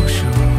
不舍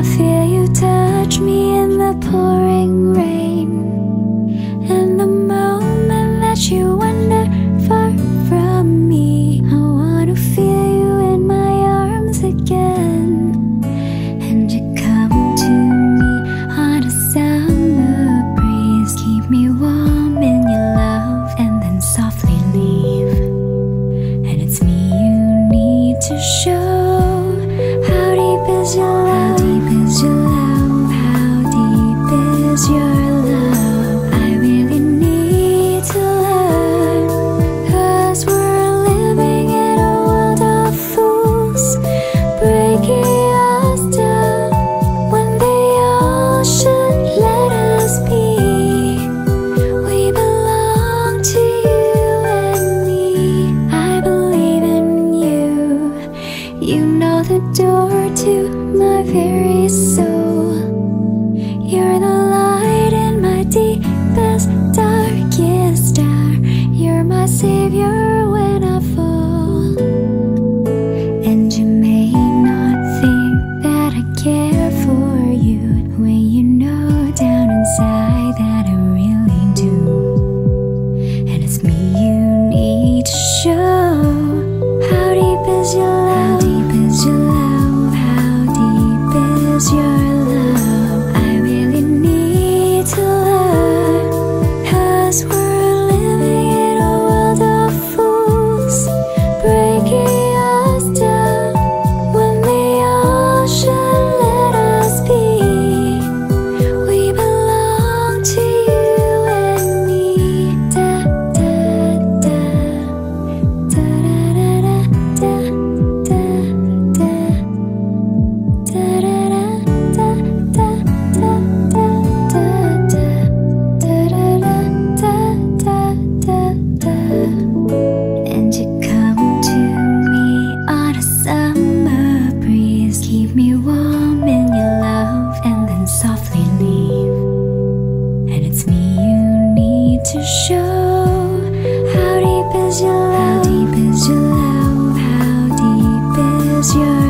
I feel you touch me in the pouring rain. Is your Monsieur